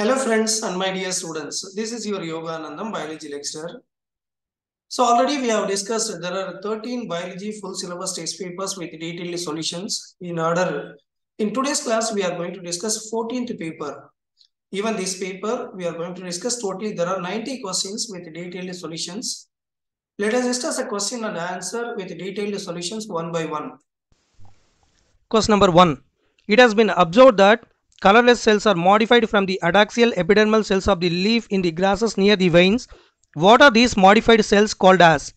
Hello friends and my dear students, this is your Yoganandam biology lecturer. So already we have discussed there are 13 biology full syllabus test papers with detailed solutions in order. In today's class we are going to discuss 14th paper. Even this paper we are going to discuss totally there are 90 questions with detailed solutions. Let us discuss a question and answer with detailed solutions one by one. Question number 1. It has been observed that colorless cells are modified from the adaxial epidermal cells of the leaf in the grasses near the veins. What are these modified cells called as?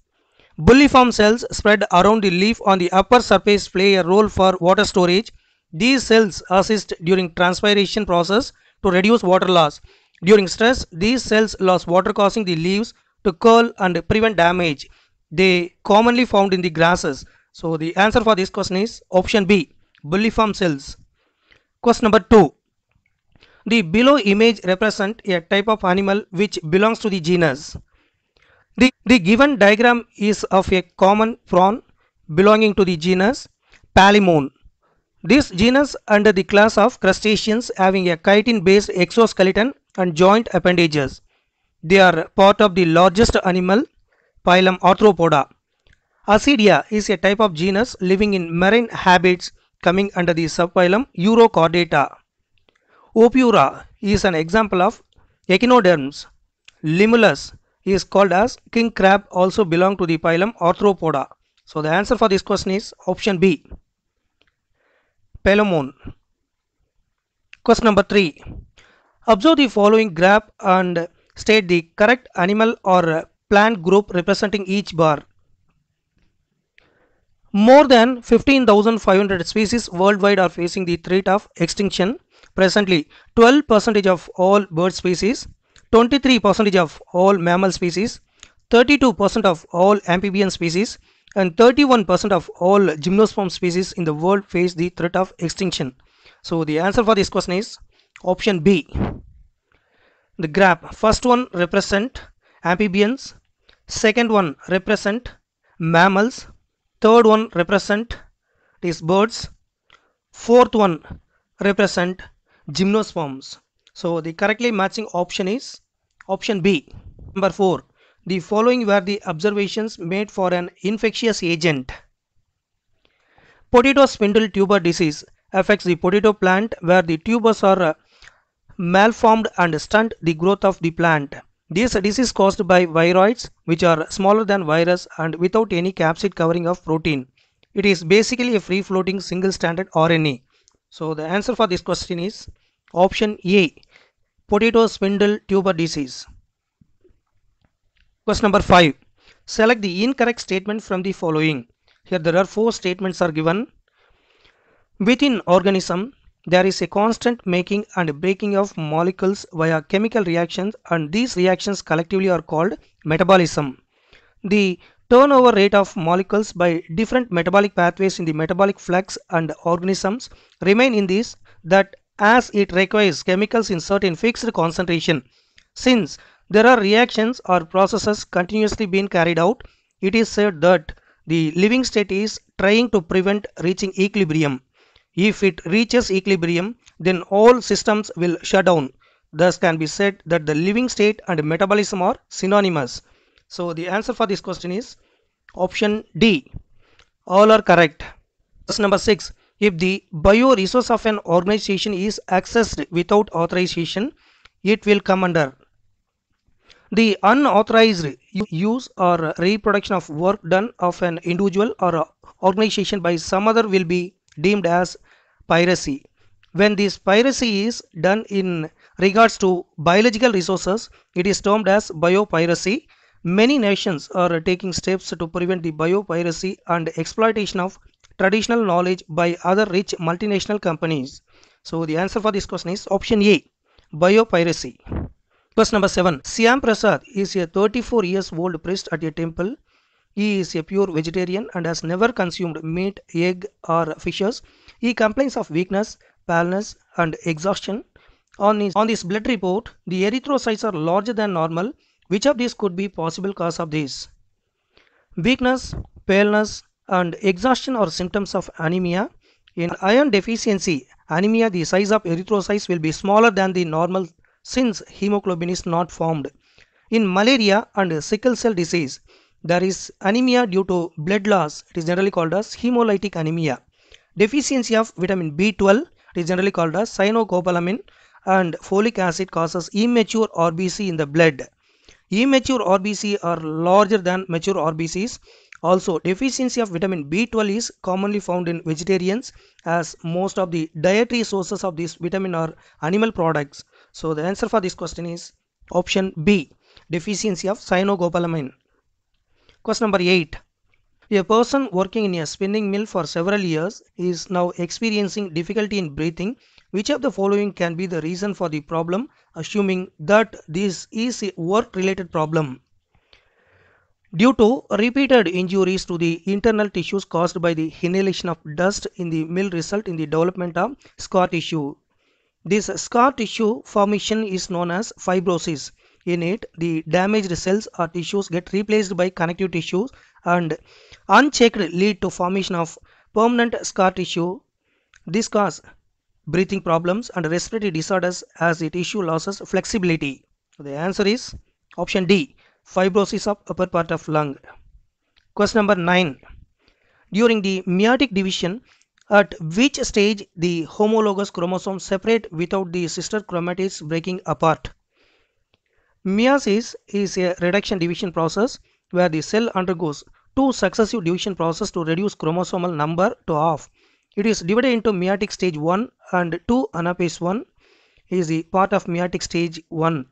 Bulliform cells spread around the leaf on the upper surface play a role for water storage. These cells assist during transpiration process to reduce water loss. During stress, these cells lose water causing the leaves to curl and prevent damage. They commonly found in the grasses. So the answer for this question is option B, bulliform cells. Question number 2. The below image represent a type of animal which belongs to the genus. The, the given diagram is of a common prawn belonging to the genus Palaemon. This genus under the class of crustaceans having a chitin based exoskeleton and joint appendages. They are part of the largest animal phylum Arthropoda. Ascidia is a type of genus living in marine habits coming under the subphylum Urochordata. Ophiura is an example of echinoderms. Limulus is called as king crab also belong to the phylum Arthropoda. So the answer for this question is option B. Palaemon. Question number 3. Observe the following graph and state the correct animal or plant group representing each bar. More than 15,500 species worldwide are facing the threat of extinction. Presently, 12% of all bird species, 23% of all mammal species, 32% of all amphibian species, and 31% of all gymnosperm species in the world face the threat of extinction. So the answer for this question is option B. The graph first one represent amphibians, second one represent mammals, third one represent these birds, fourth one represent gymnosperms. So the correctly matching option is option B. Number 4. The following were the observations made for an infectious agent. Potato spindle tuber disease affects the potato plant where the tubers are uh, malformed and stunt the growth of the plant. This disease caused by viroids which are smaller than virus and without any capsid covering of protein. It is basically a free floating single stranded RNA. So the answer for this question is option A potato spindle tuber disease. Question number 5. Select the incorrect statement from the following. Here there are four statements are given. Within organism there is a constant making and breaking of molecules via chemical reactions and these reactions collectively are called metabolism. The turnover rate of molecules by different metabolic pathways in the metabolic flux and organisms remain in this that as it requires chemicals in certain fixed concentration. Since there are reactions or processes continuously being carried out, it is said that the living state is trying to prevent reaching equilibrium. If it reaches equilibrium, then all systems will shut down. Thus can be said that the living state and metabolism are synonymous. So the answer for this question is option D. All are correct. Question number 6. If the bioresource of an organization is accessed without authorization, it will come under the unauthorized use or reproduction of work done of an individual or organization by some other will be deemed as piracy. When this piracy is done in regards to biological resources, it is termed as biopiracy. Many nations are taking steps to prevent the biopiracy and exploitation of traditional knowledge by other rich multinational companies. So the answer for this question is option A, biopiracy. Question number 7. Siam Prasad is a 34 years old priest at a temple. He is a pure vegetarian and has never consumed meat, egg or fishes. He complains of weakness, paleness and exhaustion. On his, on this blood report, the erythrocytes are larger than normal. Which of these could be possible cause of this? Weakness, paleness and exhaustion are symptoms of anemia. In iron deficiency, anemia, the size of erythrocytes will be smaller than the normal since hemoglobin is not formed. In malaria and sickle cell disease, there is anemia due to blood loss. It is generally called as hemolytic anemia. Deficiency of vitamin B12 it is generally called as cyanocobalamin and folic acid causes immature RBC in the blood. Immature RBC are larger than mature RBCs. Also, deficiency of vitamin B12 is commonly found in vegetarians as most of the dietary sources of this vitamin are animal products. So, the answer for this question is option B, deficiency of cyanocobalamin. Question number 8. A person working in a spinning mill for several years is now experiencing difficulty in breathing. Which of the following can be the reason for the problem, assuming that this is a work related problem? Due to repeated injuries to the internal tissues caused by the inhalation of dust in the mill result in the development of scar tissue. This scar tissue formation is known as fibrosis. In it, the damaged cells or tissues get replaced by connective tissues and unchecked lead to formation of permanent scar tissue. This cause breathing problems and respiratory disorders as the tissue loses flexibility. The answer is option D fibrosis of upper part of lung. Question number 9. During the meiotic division, at which stage the homologous chromosomes separate without the sister chromatids breaking apart? Meiosis is a reduction division process where the cell undergoes two successive division process to reduce chromosomal number to half. It is divided into meiotic stage 1 and 2 anaphase 1 is the part of meiotic stage 1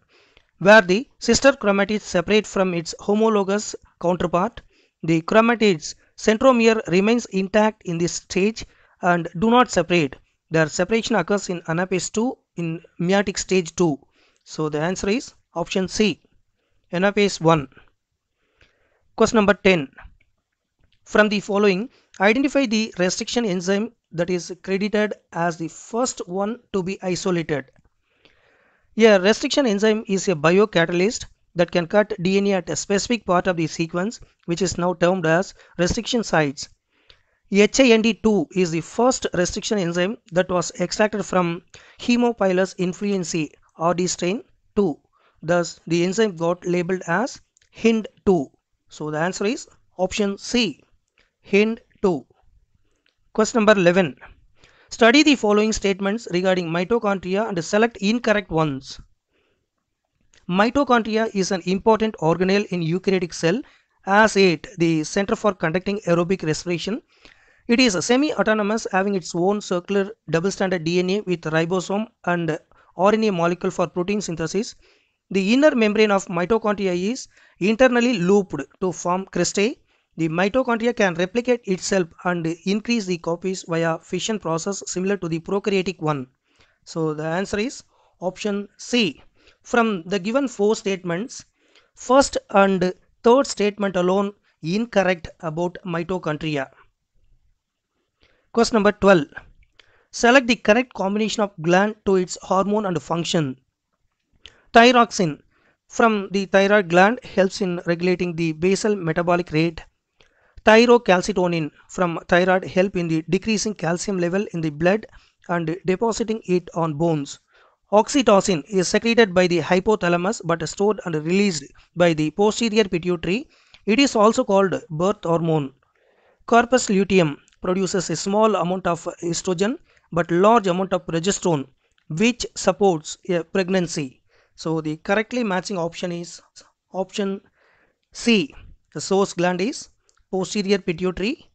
where the sister chromatids separate from its homologous counterpart. The chromatids centromere remains intact in this stage and do not separate. Their separation occurs in anaphase 2 in meiotic stage 2. So the answer is option C, anaphase 1. Question number 10. From the following, identify the restriction enzyme that is credited as the first one to be isolated. A restriction enzyme is a biocatalyst that can cut DNA at a specific part of the sequence which is now termed as restriction sites. HIND2 is the first restriction enzyme that was extracted from Haemophilus influenzae or RD strain 2. Thus, the enzyme got labeled as HIND2. So, the answer is option C, HIND2. Question number 11. Study the following statements regarding mitochondria and select incorrect ones. Mitochondria is an important organelle in eukaryotic cell as it the center for conducting aerobic respiration. It is semi-autonomous having its own circular double-stranded DNA with ribosome and RNA molecule for protein synthesis. The inner membrane of mitochondria is internally looped to form cristae the mitochondria can replicate itself and increase the copies via fission process similar to the prokaryotic one. So the answer is option C. From the given four statements, first and third statement alone incorrect about mitochondria. Question number 12. Select the correct combination of gland to its hormone and function. Thyroxine from the thyroid gland helps in regulating the basal metabolic rate Thyrocalcitonin from thyroid help in the decreasing calcium level in the blood and depositing it on bones. Oxytocin is secreted by the hypothalamus but stored and released by the posterior pituitary. It is also called birth hormone. Corpus luteum produces a small amount of estrogen but large amount of progesterone which supports a pregnancy. So the correctly matching option is option C. The source gland is posterior pituitary.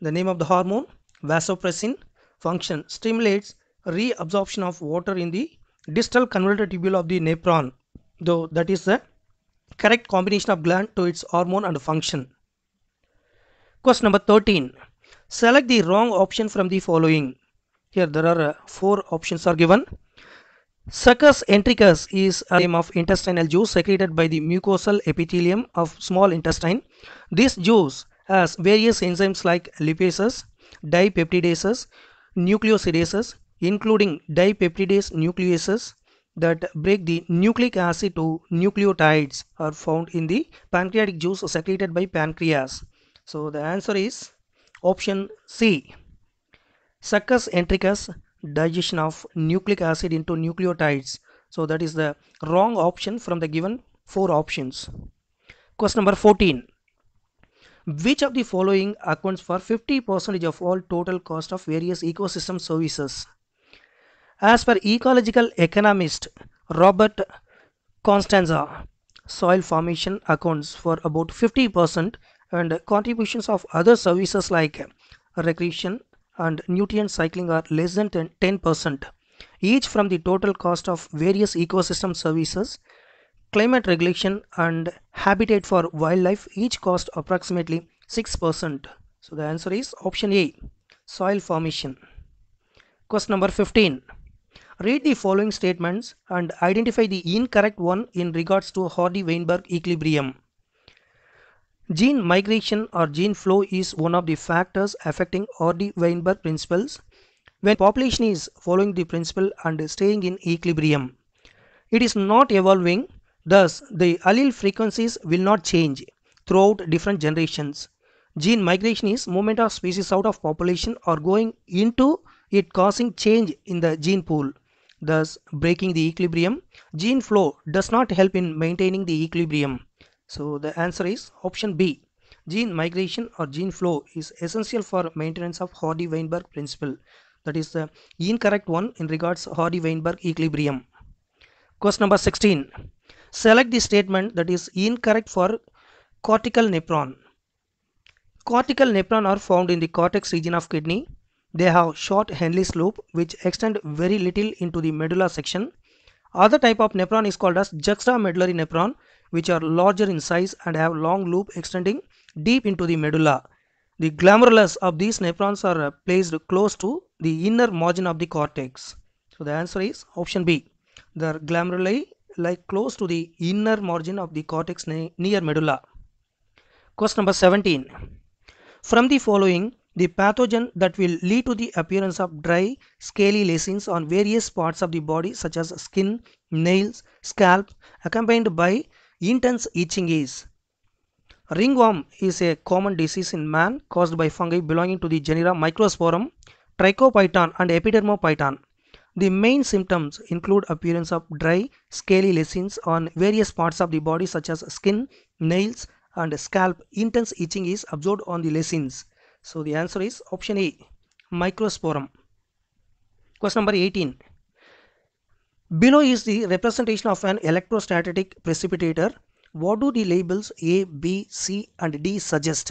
The name of the hormone vasopressin function stimulates reabsorption of water in the distal convoluted tubule of the nephron though that is the correct combination of gland to its hormone and function. Question number 13. Select the wrong option from the following. Here there are uh, four options are given. Succus entericus is a name of intestinal juice secreted by the mucosal epithelium of small intestine. This juice has various enzymes like lipases, dipeptidases, nucleosidases, including dipeptidase nucleases that break the nucleic acid to nucleotides are found in the pancreatic juice secreted by pancreas. So the answer is option C. Succus entericus digestion of nucleic acid into nucleotides. So that is the wrong option from the given four options. Question number 14. Which of the following accounts for 50% of all total cost of various ecosystem services? As per ecological economist Robert Costanza, soil formation accounts for about 50% and contributions of other services like recreation and nutrient cycling are less than 10%, each from the total cost of various ecosystem services climate regulation and habitat for wildlife each cost approximately 6%. So the answer is option A, soil formation. Question number 15. Read the following statements and identify the incorrect one in regards to Hardy-Weinberg equilibrium. Gene migration or gene flow is one of the factors affecting Hardy-Weinberg principles when population is following the principle and staying in equilibrium. It is not evolving, thus the allele frequencies will not change throughout different generations. Gene migration is movement of species out of population or going into it causing change in the gene pool, thus breaking the equilibrium. Gene flow does not help in maintaining the equilibrium. So the answer is option B. Gene migration or gene flow is essential for maintenance of Hardy-Weinberg principle. That is the incorrect one in regards Hardy-Weinberg equilibrium. Question number 16. Select the statement that is incorrect for cortical nephron. Cortical nephron are found in the cortex region of kidney. They have short Henle's loop which extend very little into the medulla section. Other type of nephron is called as juxtamedullary nephron which are larger in size and have long loop extending deep into the medulla. The glomerulus of these nephrons are uh, placed close to the inner margin of the cortex. So the answer is option B. The glomeruli lie close to the inner margin of the cortex near medulla. Question number 17. From the following, the pathogen that will lead to the appearance of dry, scaly lesions on various parts of the body such as skin, nails, scalp, accompanied by intense itching is. Ringworm is a common disease in man caused by fungi belonging to the genera microsporum trichophyton and epidermophyton. The main symptoms include appearance of dry scaly lesions on various parts of the body such as skin nails and scalp. Intense itching is observed on the lesions. So the answer is option a microsporum. Question number 18 Below is the representation of an electrostatic precipitator. What do the labels A, B, C and D suggest?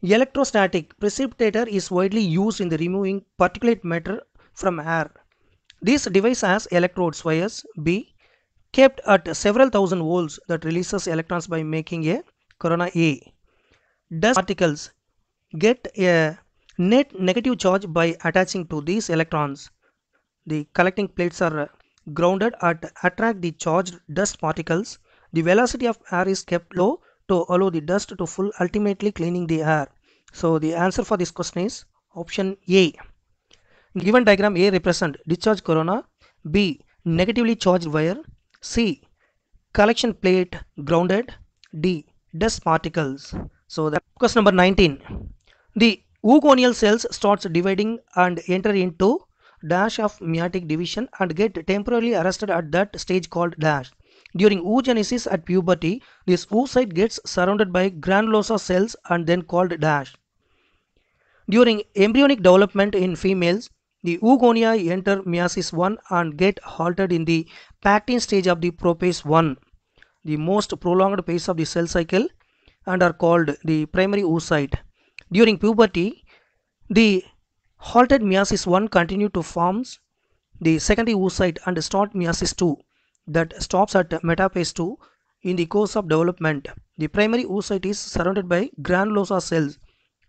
Electrostatic precipitator is widely used in the removing particulate matter from air. This device has electrodes wires B kept at several thousand volts that releases electrons by making a corona A. Dust particles get a net negative charge by attaching to these electrons the collecting plates are uh, grounded at attract the charged dust particles. The velocity of air is kept low to allow the dust to full ultimately cleaning the air. So the answer for this question is option A. Given diagram A represent discharge corona, B negatively charged wire, C collection plate grounded, D dust particles. So that question number 19. The oogonial cells starts dividing and enter into dash of meiotic division and get temporarily arrested at that stage called dash. During oogenesis at puberty, this oocyte gets surrounded by granulosa cells and then called dash. During embryonic development in females, the oogonia enter meiosis 1 and get halted in the pachytene stage of the prophase 1, the most prolonged phase of the cell cycle and are called the primary oocyte. During puberty, the halted meiosis 1 continue to forms the secondary oocyte and start meiosis 2 that stops at metaphase 2 in the course of development. The primary oocyte is surrounded by granulosa cells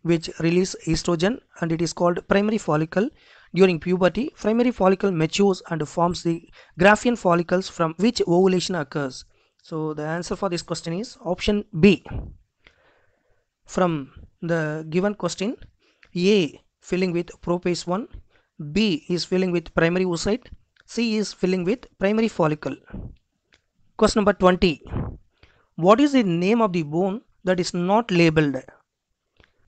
which release estrogen and it is called primary follicle. During puberty, primary follicle matures and forms the Graafian follicles from which ovulation occurs. So the answer for this question is option B. From the given question, A filling with prophase 1, B is filling with primary oocyte, C is filling with primary follicle. Question number 20. What is the name of the bone that is not labeled?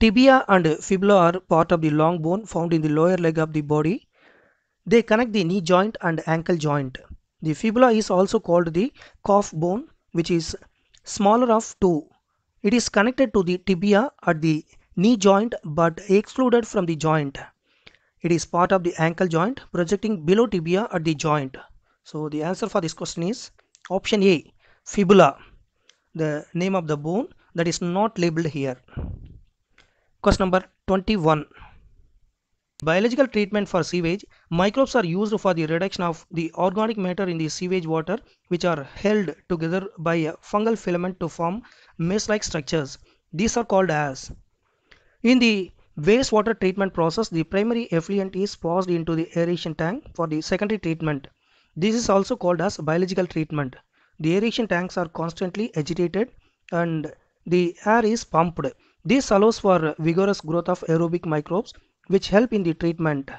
Tibia and fibula are part of the long bone found in the lower leg of the body. They connect the knee joint and ankle joint. The fibula is also called the calf bone, which is smaller of two. It is connected to the tibia at the knee joint but excluded from the joint. It is part of the ankle joint projecting below tibia at the joint. So the answer for this question is option A, fibula, the name of the bone that is not labeled here. Question number 21. Biological treatment for sewage. Microbes are used for the reduction of the organic matter in the sewage water which are held together by a fungal filament to form mesh-like structures. These are called as. In the wastewater treatment process, the primary effluent is passed into the aeration tank for the secondary treatment. This is also called as biological treatment. The aeration tanks are constantly agitated and the air is pumped. This allows for vigorous growth of aerobic microbes which help in the treatment.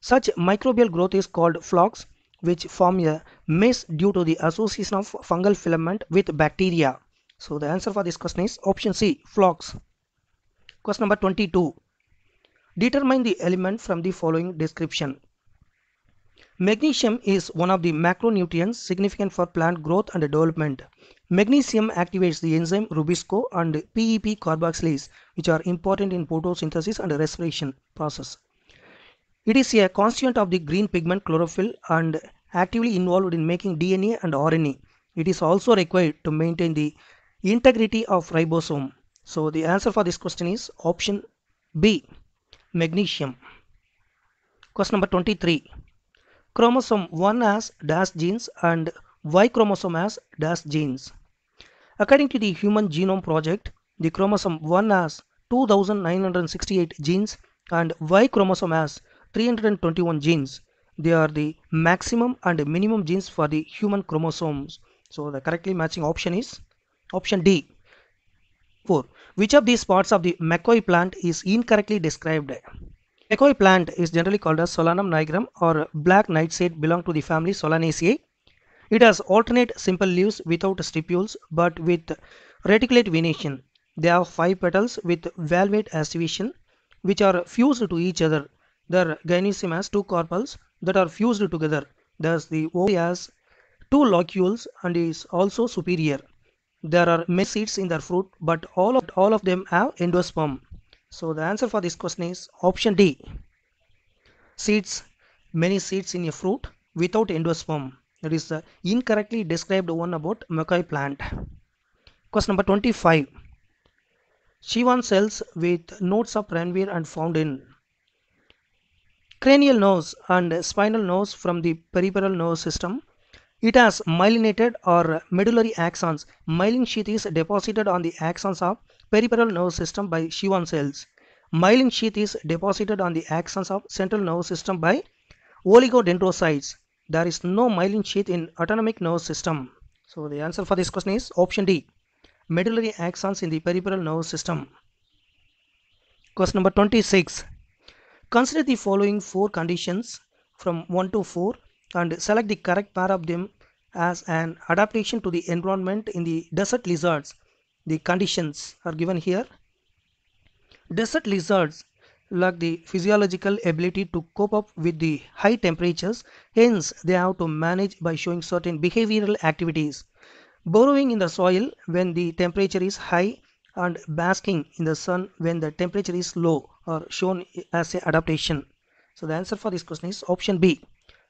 Such microbial growth is called flocs which form a mesh due to the association of fungal filament with bacteria. So the answer for this question is option C, flocs. Question number 22. Determine the element from the following description. Magnesium is one of the macronutrients significant for plant growth and development. Magnesium activates the enzyme Rubisco and PEP carboxylase which are important in photosynthesis and respiration process. It is a constituent of the green pigment chlorophyll and actively involved in making DNA and RNA. It is also required to maintain the integrity of ribosome. So the answer for this question is option B, magnesium. Question number 23. Chromosome 1 has dash genes and Y chromosome has dash genes. According to the Human Genome Project, the chromosome 1 has 2968 genes and Y chromosome has 321 genes. They are the maximum and minimum genes for the human chromosomes. So the correctly matching option is option D. 4. Which of these parts of the Makoi plant is incorrectly described? Makoi plant is generally called as Solanum nigrum or black nightshade belong to the family Solanaceae. It has alternate simple leaves without stipules but with reticulate venation. They have five petals with valvate aestivation which are fused to each other. Their gynoecium has two carpels that are fused together. Thus the ovary has two locules and is also superior. There are many seeds in their fruit but all of, all of them have endosperm. So the answer for this question is option D. Seeds, many seeds in a fruit without endosperm. That is the incorrectly described one about Makoi plant. Question number 25. Schwann cells with nodes of Ranvier and found in cranial nerves and spinal nerves from the peripheral nerve system. It has myelinated or medullary axons. Myelin sheath is deposited on the axons of peripheral nervous system by Schwann cells. Myelin sheath is deposited on the axons of central nervous system by oligodendrocytes. There is no myelin sheath in autonomic nervous system. So the answer for this question is option D. Medullary axons in the peripheral nervous system. Question number 26. Consider the following four conditions from 1 to 4 and select the correct pair of them as an adaptation to the environment in the desert lizards. The conditions are given here. Desert lizards lack the physiological ability to cope up with the high temperatures, hence they have to manage by showing certain behavioral activities. Burrowing in the soil when the temperature is high and basking in the sun when the temperature is low are shown as a adaptation. So the answer for this question is option B.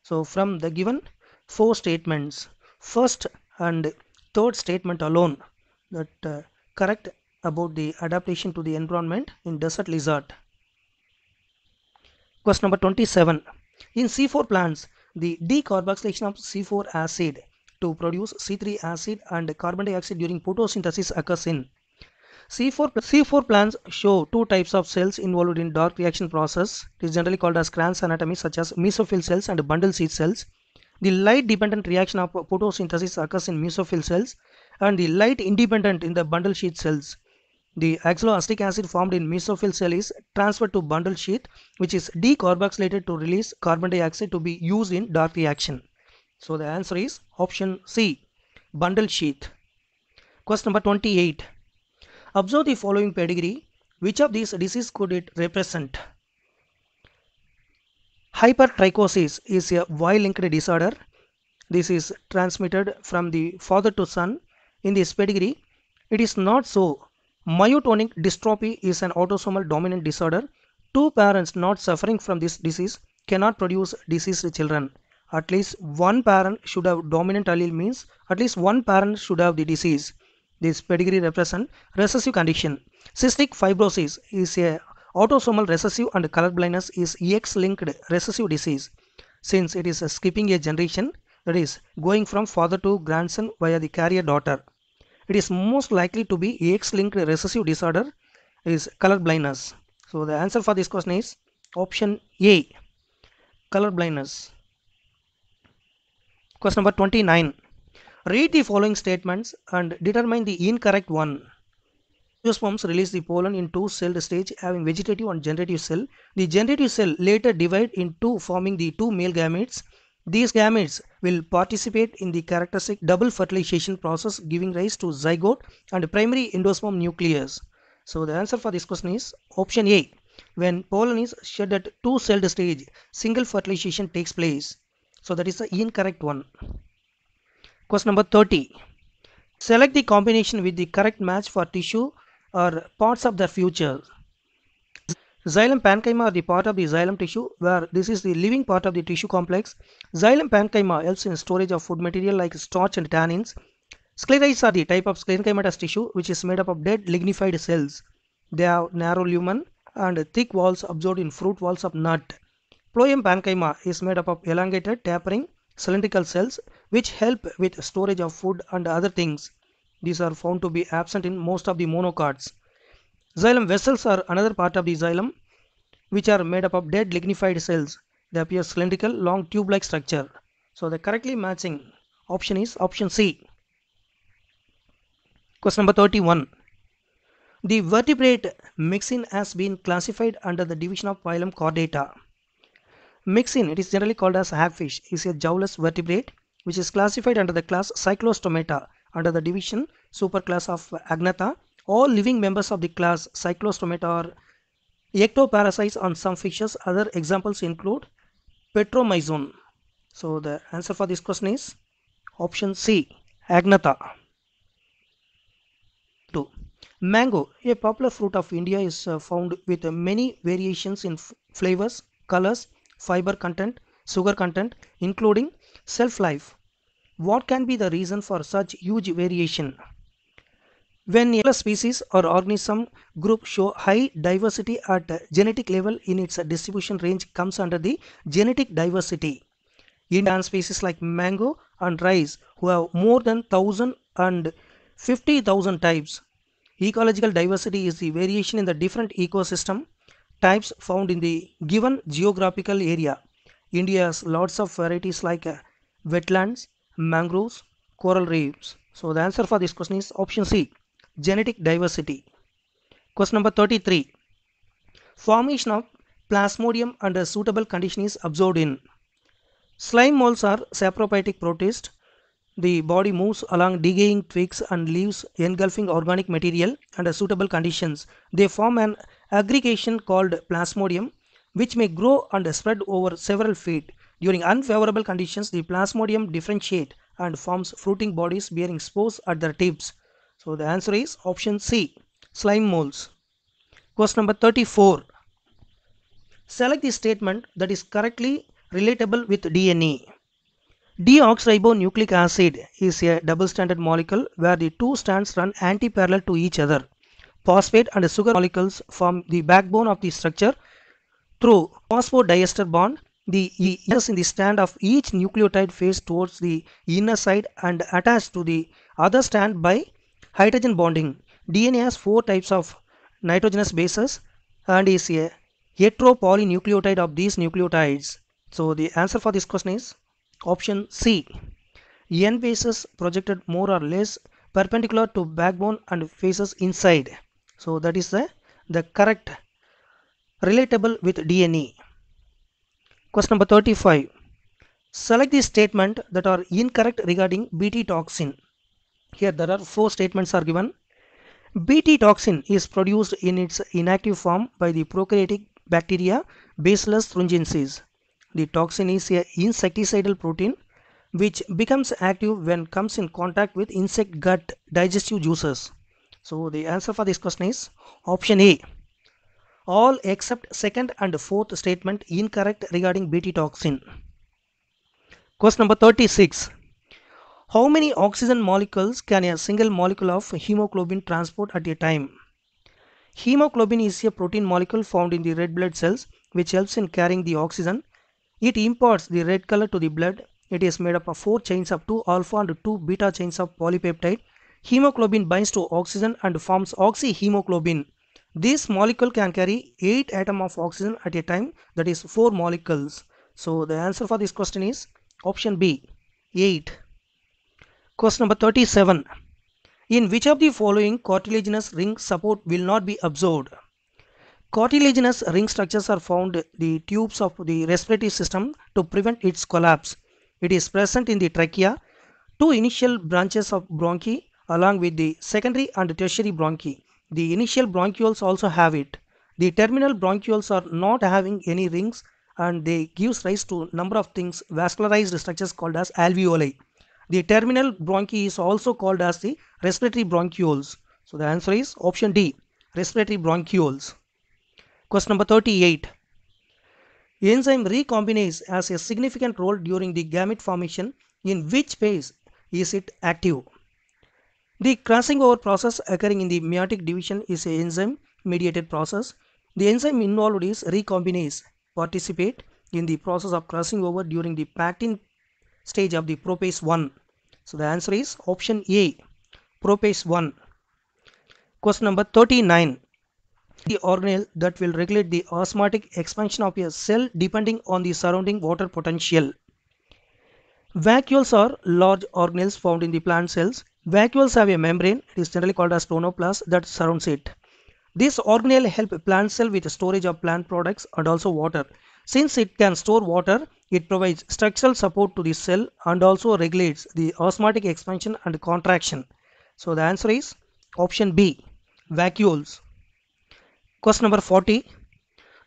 So from the given four statements, first and third statement alone that uh, correct about the adaptation to the environment in desert lizard. Question number 27. In C4 plants, the decarboxylation of C4 acid to produce C3 acid and carbon dioxide during photosynthesis occurs in C4, C4 plants show two types of cells involved in dark reaction process. It is generally called as Kranz anatomy such as mesophyll cells and bundle sheath cells. The light dependent reaction of photosynthesis occurs in mesophyll cells and the light independent in the bundle sheath cells. The oxaloacetic acid formed in mesophyll cell is transferred to bundle sheath which is decarboxylated to release carbon dioxide to be used in dark reaction. So the answer is option C, bundle sheath. Question number 28. Observe the following pedigree. Which of these disease could it represent? Hypertrichosis is a Y-linked disorder. This is transmitted from the father to son. In this pedigree, it is not so. Myotonic dystrophy is an autosomal dominant disorder. Two parents not suffering from this disease cannot produce diseased children. At least one parent should have dominant allele means at least one parent should have the disease. This pedigree represent recessive condition. Cystic fibrosis is a autosomal recessive and color blindness is X-linked recessive disease. Since it is skipping a generation, that is going from father to grandson via the carrier daughter. It is most likely to be X-linked recessive disorder is color blindness. So the answer for this question is option A, color blindness. Question number 29. Read the following statements and determine the incorrect one. Angiosperms release the pollen in two celled stage having vegetative and generative cell. The generative cell later divide in two forming the two male gametes. These gametes will participate in the characteristic double fertilization process giving rise to zygote and primary endosperm nucleus. So the answer for this question is option A. When pollen is shed at two celled stage, single fertilization takes place. So that is the incorrect one. Question number 30. Select the combination with the correct match for tissue or parts of the future. Xylem parenchyma are the part of the xylem tissue where this is the living part of the tissue complex. Xylem parenchyma helps in storage of food material like starch and tannins. Sclereids are the type of sclerenchymatous tissue which is made up of dead lignified cells. They have narrow lumen and thick walls absorbed in fruit walls of nut. Phloem parenchyma is made up of elongated tapering cylindrical cells which help with storage of food and other things. These are found to be absent in most of the monocots. Xylem vessels are another part of the xylem which are made up of dead lignified cells. They appear cylindrical, long tube-like structure. So the correctly matching option is option C. Question number 31. The vertebrate Myxine has been classified under the division of phylum Chordata. Myxine, it is generally called as hagfish, is a jawless vertebrate which is classified under the class Cyclostomata under the division superclass of Agnatha. All living members of the class Cyclostomata are ectoparasites on some fishes. Other examples include Petromyzon. So the answer for this question is option C, Agnatha. 2. Mango, a popular fruit of India, is uh, found with many variations in flavors, colors, fiber content, sugar content, including shelf life. What can be the reason for such huge variation? When a species or organism group show high diversity at genetic level in its distribution range comes under the genetic diversity. Indian species like mango and rice who have more than 1000 and 50,000 types. Ecological diversity is the variation in the different ecosystem types found in the given geographical area. India has lots of varieties like wetlands, mangroves, coral reefs. So the answer for this question is option C, genetic diversity. Question number 33. Formation of plasmodium under suitable condition is observed in slime molds are saprophytic protists. The body moves along decaying twigs and leaves engulfing organic material under suitable conditions. They form an aggregation called plasmodium which may grow and spread over several feet. During unfavorable conditions, the plasmodium differentiate and forms fruiting bodies bearing spores at their tips. So the answer is option C, slime molds. Question number 34. Select the statement that is correctly relatable with DNA. Deoxyribonucleic acid is a double-stranded molecule where the two strands run anti-parallel to each other. Phosphate and sugar molecules form the backbone of the structure. Through phosphodiester bond, the ends in the strand of each nucleotide face towards the inner side and attached to the other strand by hydrogen bonding. DNA has four types of nitrogenous bases and is a heteropolynucleotide of these nucleotides. So the answer for this question is option C. N bases projected more or less perpendicular to backbone and faces inside. So that is the, the correct relatable with DNA. Question number 35. Select the statement that are incorrect regarding Bt toxin. Here there are four statements are given. Bt toxin is produced in its inactive form by the prokaryotic bacteria Bacillus thuringiensis. The toxin is a insecticidal protein which becomes active when comes in contact with insect gut digestive juices. So the answer for this question is option A. All except second and fourth statement incorrect regarding Bt toxin. Question number 36. How many oxygen molecules can a single molecule of hemoglobin transport at a time? Hemoglobin is a protein molecule found in the red blood cells which helps in carrying the oxygen. It imparts the red color to the blood. It is made up of 4 chains of 2 alpha and 2 beta chains of polypeptide. Hemoglobin binds to oxygen and forms oxyhemoglobin. This molecule can carry 8 atoms of oxygen at a time that is 4 molecules. So the answer for this question is option B 8. Question number 37. In which of the following cartilaginous ring support will not be absorbed? Cartilaginous ring structures are found the tubes of the respiratory system to prevent its collapse. It is present in the trachea, two initial branches of bronchi along with the secondary and tertiary bronchi. The initial bronchioles also have it. The terminal bronchioles are not having any rings and they gives rise to number of things vascularized structures called as alveoli. The terminal bronchi is also called as the respiratory bronchioles. So the answer is option D, respiratory bronchioles. Question number 38. Enzyme recombinase has a significant role during the gamete formation. In which phase is it active? The crossing over process occurring in the meiotic division is a enzyme mediated process. The enzyme involved is recombinase participate in the process of crossing over during the pachytene stage of the prophase 1. So the answer is option A, prophase 1. Question number 39. The organelle that will regulate the osmotic expansion of a cell depending on the surrounding water potential. Vacuoles are large organelles found in the plant cells. Vacuoles have a membrane, it is generally called as tonoplast, that surrounds it. This organelle help plant cell with storage of plant products and also water. Since it can store water, it provides structural support to the cell and also regulates the osmotic expansion and contraction. So the answer is option B, vacuoles. Question number 40.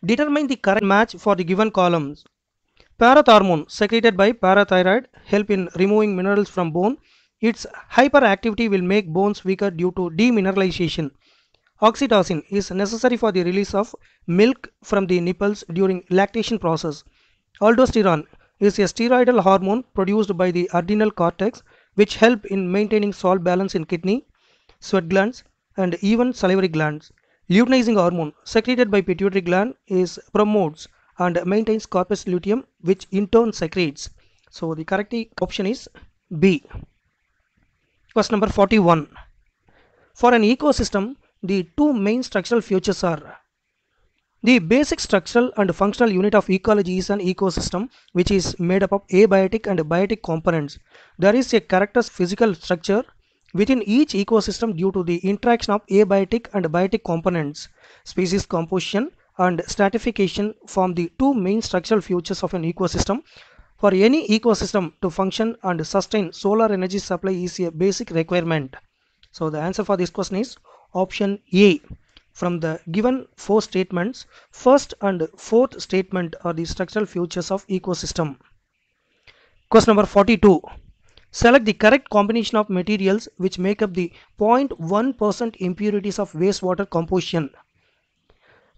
Determine the correct match for the given columns. Parathormone secreted by parathyroid help in removing minerals from bone. Its hyperactivity will make bones weaker due to demineralization. Oxytocin is necessary for the release of milk from the nipples during lactation process. Aldosterone is a steroidal hormone produced by the adrenal cortex which help in maintaining salt balance in kidney, sweat glands and even salivary glands. Luteinizing hormone secreted by pituitary gland is promotes and maintains corpus luteum which in turn secretes. So the correct option is B. Question number 41. For an ecosystem, the two main structural features are the basic structural and functional unit of ecology is an ecosystem which is made up of abiotic and biotic components. There is a characteristic physical structure within each ecosystem due to the interaction of abiotic and biotic components. Species composition and stratification form the two main structural features of an ecosystem. For any ecosystem to function and sustain, solar energy supply is a basic requirement. So the answer for this question is option A. From the given four statements, first and fourth statement are the structural features of ecosystem. Question number 42. Select the correct combination of materials which make up the 0.1% impurities of wastewater composition.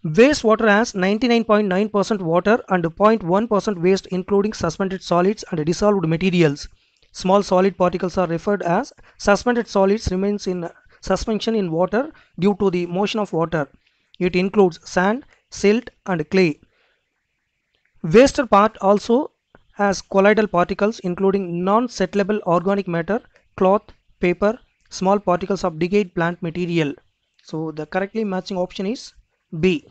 Wastewater has 99.9% water and 0.1% waste including suspended solids and dissolved materials. Small solid particles are referred as suspended solids remains in suspension in water due to the motion of water. It includes sand, silt and clay. Waster part also has colloidal particles including non-settlable organic matter, cloth, paper, small particles of decayed plant material. So the correctly matching option is B.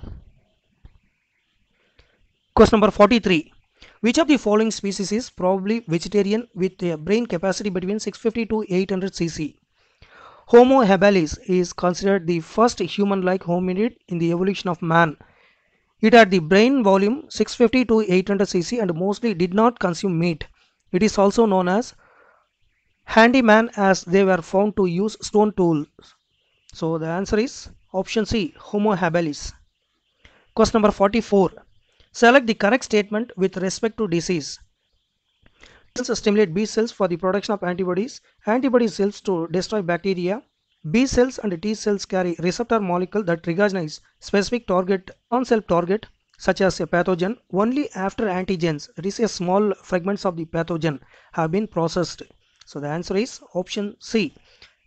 Question number 43. Which of the following species is probably vegetarian with a brain capacity between 650 to 800 cc? Homo habilis is considered the first human-like hominid in the evolution of man. It had the brain volume 650 to 800 cc and mostly did not consume meat. It is also known as handyman as they were found to use stone tools. So the answer is option C, Homo habilis. Question number 44. Select the correct statement with respect to disease. Cells stimulate B cells for the production of antibodies, antibody cells to destroy bacteria. B cells and T cells carry receptor molecule that recognize specific target non-self target such as a pathogen only after antigens receive small fragments of the pathogen have been processed. So the answer is option C.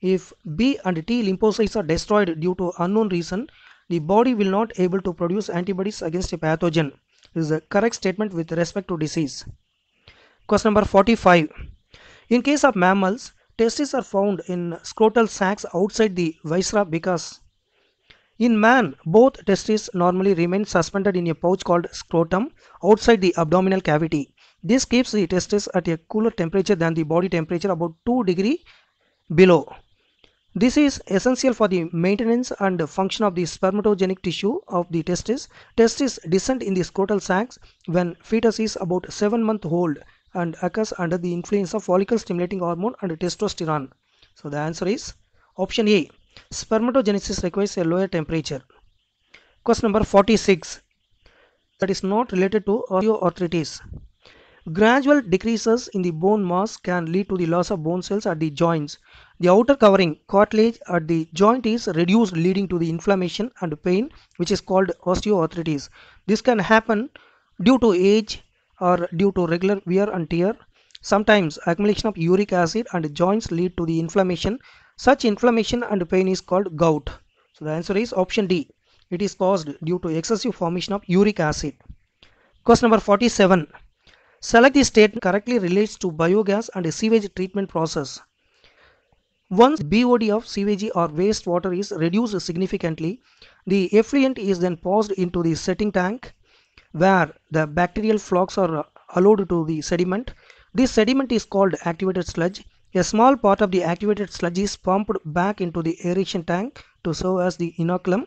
If B and T lymphocytes are destroyed due to unknown reason, the body will not able to produce antibodies against a pathogen. This is the correct statement with respect to disease. Question number 45. In case of mammals, testes are found in scrotal sacs outside the viscera because in man, both testes normally remain suspended in a pouch called scrotum outside the abdominal cavity. This keeps the testes at a cooler temperature than the body temperature about 2 degree below. This is essential for the maintenance and function of the spermatogenic tissue of the testis. Testis descend in the scrotal sacs when fetus is about 7 month old and occurs under the influence of follicle stimulating hormone and testosterone. So the answer is option A. Spermatogenesis requires a lower temperature. Question number 46. That is not related to osteoarthritis. Gradual decreases in the bone mass can lead to the loss of bone cells at the joints. The outer covering cartilage at the joint is reduced leading to the inflammation and pain which is called osteoarthritis. This can happen due to age or due to regular wear and tear. Sometimes accumulation of uric acid and joints lead to the inflammation. Such inflammation and pain is called gout. So the answer is option D. It is caused due to excessive formation of uric acid. Question number 47. Select the statement correctly relates to biogas and a sewage treatment process. Once BOD of sewage or wastewater is reduced significantly, the effluent is then passed into the setting tank where the bacterial flocks are allowed to the sediment. This sediment is called activated sludge. A small part of the activated sludge is pumped back into the aeration tank to serve as the inoculum.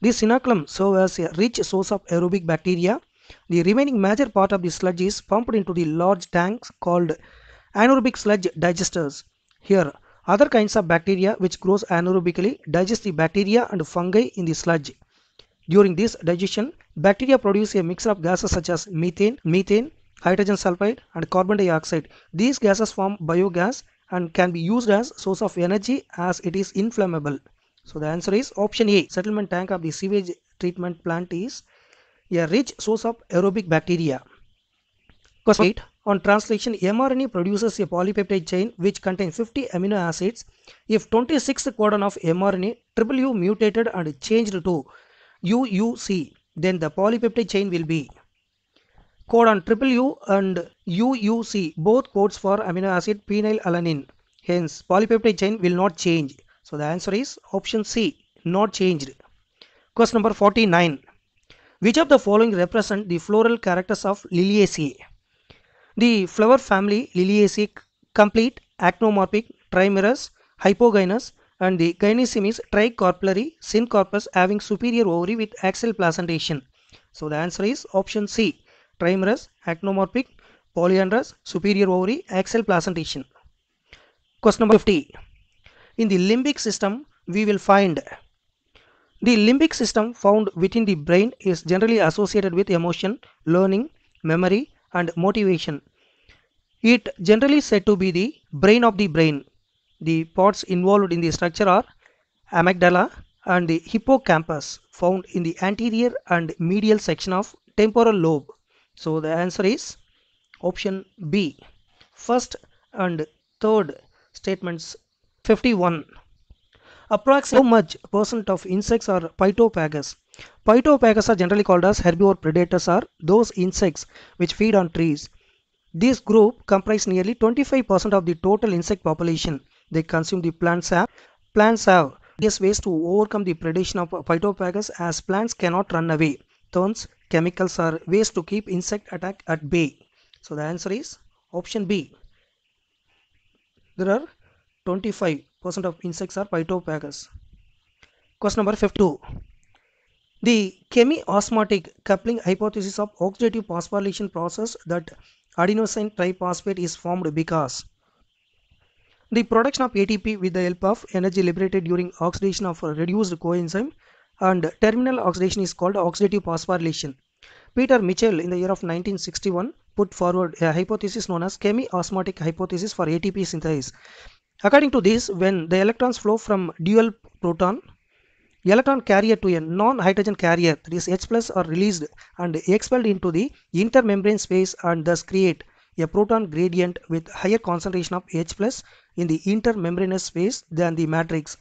This inoculum serves as a rich source of aerobic bacteria. The remaining major part of the sludge is pumped into the large tanks called anaerobic sludge digesters. Here, other kinds of bacteria which grows anaerobically digest the bacteria and fungi in the sludge. During this digestion, bacteria produce a mixture of gases such as methane, methane, hydrogen sulfide and carbon dioxide. These gases form biogas and can be used as source of energy as it is inflammable. So the answer is option A. Settlement tank of the sewage treatment plant is a rich source of aerobic bacteria. Question 8. On translation, mRNA produces a polypeptide chain which contains 50 amino acids. If 26th codon of mRNA triple U mutated and changed to UUC, then the polypeptide chain will be codon triple U and UUC, both codes for amino acid phenylalanine. Hence, polypeptide chain will not change. So the answer is option C, not changed. Question number 49. Which of the following represent the floral characters of Liliaceae? The flower family Liliaceae complete, actinomorphic, trimerous, hypogynous and the gynoecium is tricarpellary, syncarpous having superior ovary with axial placentation. So the answer is option C, trimerous, actinomorphic, polyandrous, superior ovary, axial placentation. Question number 50. In the limbic system, we will find the limbic system found within the brain is generally associated with emotion, learning, memory, and motivation. It generally said to be the brain of the brain. The parts involved in the structure are amygdala and the hippocampus found in the anterior and medial section of temporal lobe. So the answer is option B. First and third statements 51. Approximately how much percent of insects are phytophagous? Phytophagous are generally called as herbivore predators are those insects which feed on trees. This group comprise nearly 25% of the total insect population. They consume the plant sap. Plants have various ways to overcome the predation of phytophagous as plants cannot run away. Thorns, chemicals are ways to keep insect attack at bay. So the answer is option B. There are 25% of insects are phytophagous. Question number 52. The chemiosmotic coupling hypothesis of oxidative phosphorylation process that adenosine triphosphate is formed because the production of ATP with the help of energy liberated during oxidation of reduced coenzyme and terminal oxidation is called oxidative phosphorylation. Peter Mitchell in the year of 1961 put forward a hypothesis known as chemi-osmotic hypothesis for ATP synthesis. According to this, when the electrons flow from dual proton electron carrier to a non-hydrogen carrier that is H plus are released and expelled into the intermembrane space and thus create a proton gradient with higher concentration of H plus in the intermembranous space than the matrix.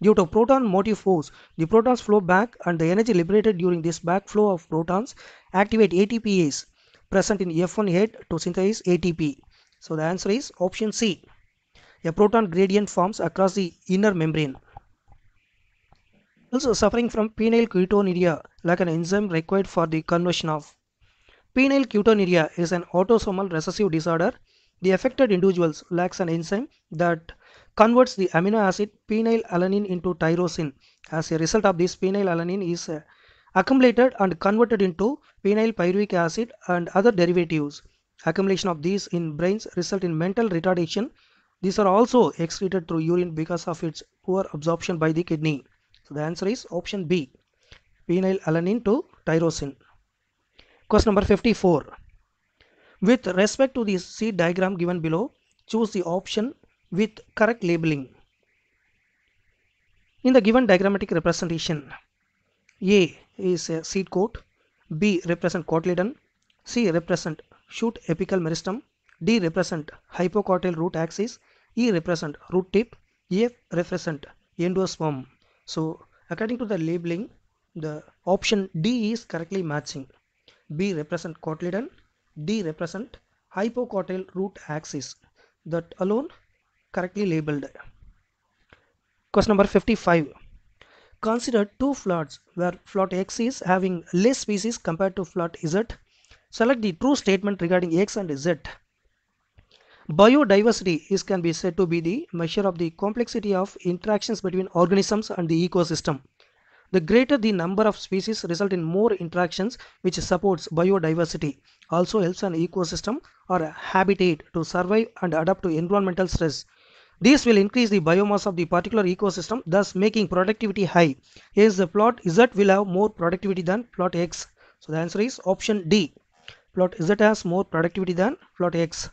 Due to proton motive force, the protons flow back and the energy liberated during this backflow of protons activate ATPase present in F1 head to synthesize ATP. So the answer is option C. A proton gradient forms across the inner membrane. Also suffering from phenylketonuria like an enzyme required for the conversion of. Phenylketonuria is an autosomal recessive disorder. The affected individuals lacks an enzyme that converts the amino acid phenylalanine into tyrosine. As a result of this, phenylalanine is uh, accumulated and converted into phenylpyruvic acid and other derivatives. Accumulation of these in brains result in mental retardation. These are also excreted through urine because of its poor absorption by the kidney. So the answer is option B. Phenylalanine to tyrosine. Question number 54. With respect to the C diagram given below, choose the option with correct labeling. In the given diagrammatic representation, A is a seed coat, B represent cotyledon, C represent shoot apical meristem, D represent hypocotyl root axis, E represent root tip, F represent endosperm. So according to the labeling, the option D is correctly matching. B represent cotyledon, D represent hypocotyl root axis. That alone correctly labeled. Question number 55. Consider two plots where plot X is having less species compared to plot Z. Select the true statement regarding X and Z. Biodiversity is can be said to be the measure of the complexity of interactions between organisms and the ecosystem. The greater the number of species result in more interactions which supports biodiversity. Also helps an ecosystem or habitat to survive and adapt to environmental stress. This will increase the biomass of the particular ecosystem thus making productivity high. Hence the plot Z will have more productivity than plot X. So the answer is option D. Plot Z has more productivity than plot X.